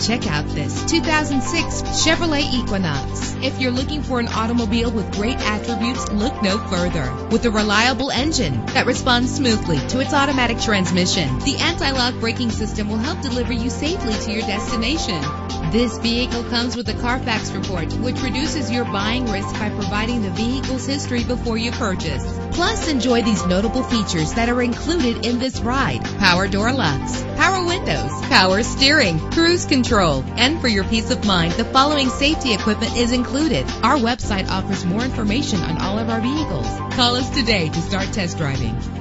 Check out this 2006 Chevrolet Equinox. If you're looking for an automobile with great attributes, look no further. With a reliable engine that responds smoothly to its automatic transmission, the anti-lock braking system will help deliver you safely to your destination. This vehicle comes with a Carfax report, which reduces your buying risk by providing the vehicle's history before you purchase. Plus, enjoy these notable features that are included in this ride. Power door locks, power windows, power steering, cruise control. And for your peace of mind, the following safety equipment is included. Our website offers more information on all of our vehicles. Call us today to start test driving.